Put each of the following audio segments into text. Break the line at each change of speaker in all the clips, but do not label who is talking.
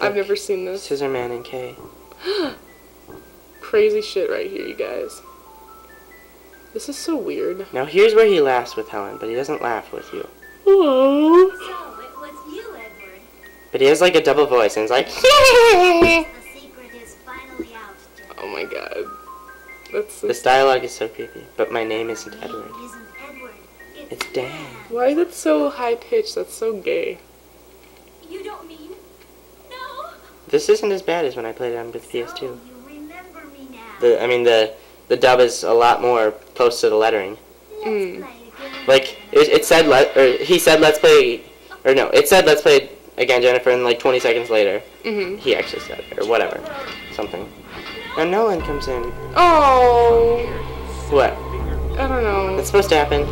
I've never seen this.
Scissor Man and Kay.
Crazy shit right here, you guys. This is so weird.
Now here's where he laughs with Helen, but he doesn't laugh with you.
Oh.
So, it was you, Edward.
But he has like a double voice, and it's like,
The secret is finally out,
Oh my god. That's
this dialogue is so creepy. But my name isn't Edward.
name isn't Edward. It's,
It's Dan.
why is it so high pitched? That's so gay.
You don't mean? No.
This isn't as bad as when I played it on with PS2.
So, you remember me now.
The I mean the the dub is a lot more close to the lettering.
Mm.
Like it, it said let or he said let's play or no it said let's play again Jennifer and like 20 seconds later
Mhm.
he actually said it, or whatever something. And Nolan comes in.
Oh.
What?
I don't know.
It's supposed to happen.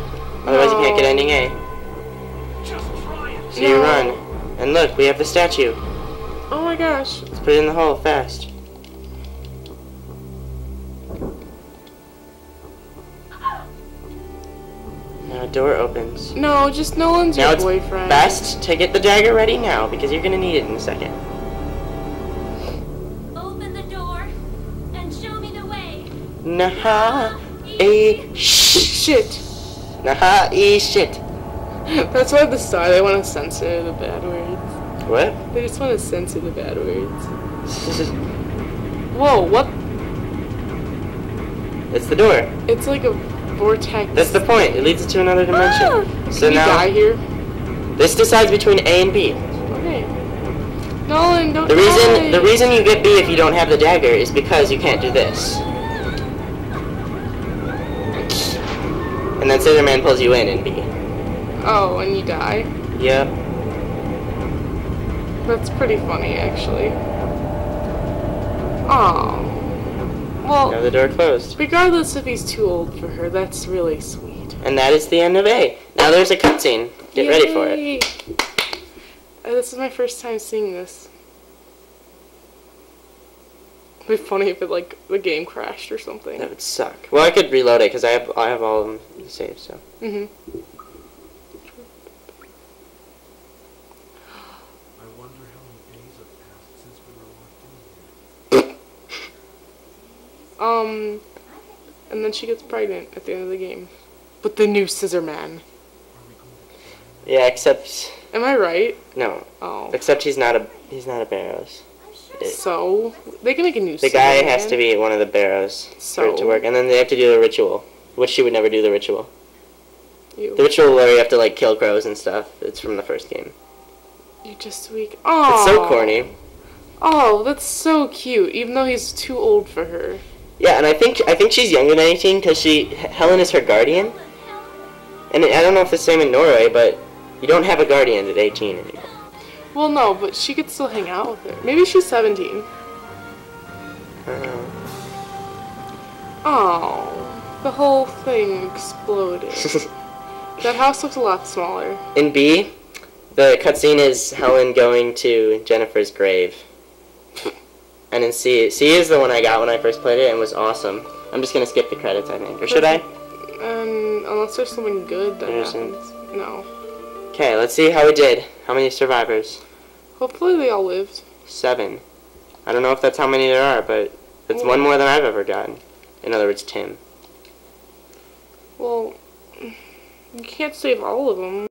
Otherwise you can't get
No.
ending A. So you run. And look, we have the statue.
Oh my gosh.
Let's put it in the hole fast. Now a door opens.
No, just Nolan's
Now
your
it's
boyfriend.
best to get the dagger ready now because you're gonna need it in a second.
Open the door and show me the way.
Nah, e sh-
Shit.
nah, e shit.
That's why at the star they want to censor the bad words.
What?
They just want to censor the bad words. Whoa, what?
it's the door.
It's like a vortex.
That's the point. It leads to another dimension.
Ah!
So
Can
now
die here?
this decides between A and B.
Okay. Nolan, don't
The reason
die.
the reason you get B if you don't have the dagger is because you can't do this. And then Scissor Man pulls you in in B.
Oh, and you die.
Yeah.
That's pretty funny, actually. Oh. Well,
Now the door closed.
regardless if he's too old for her, that's really sweet.
And that is the end of A. Now there's a cutscene. Get ready for it.
Uh, this is my first time seeing this. It'd be funny if it like the game crashed or something.
That would suck. Well, I could reload it because I have I have all of them saved. So
Mhm.
I wonder how many days have passed since we were locked in here.
Um, and then she gets pregnant at the end of the game with the new Scissor Man.
Are we going to
yeah, except
Am I right?
no,
Oh.
except he's not a he's not a Barrows.
I'm sure
It-
So they can make a new. Scissor.
The guy has to be one of the Barrows for it to work, and then they have to do the ritual, which she would never do the ritual.
You.
The ritual where you have to like kill crows and stuff. It's from the first game.
You're just weak. Oh.
It's so corny.
Oh, that's so cute. Even though he's too old for her.
Yeah, and I think I think she's younger than 18 because she Helen is her guardian, and I don't know if it's the same in Norway, but you don't have a guardian at 18 anymore.
Well, no, but she could still hang out with her. Maybe she's 17.
I don't know.
Oh, the whole thing exploded. that house looks a lot smaller.
In B, the cutscene is Helen going to Jennifer's grave. And then C, C is the one I got when I first played it and was awesome. I'm just gonna skip the credits, I think. Or should I?
And um, unless there's something good that happens. No.
Okay, let's see how we did. How many survivors?
Hopefully they all lived.
Seven. I don't know if that's how many there are, but it's one more than I've ever gotten. In other words, Tim.
Well, you can't save all of them.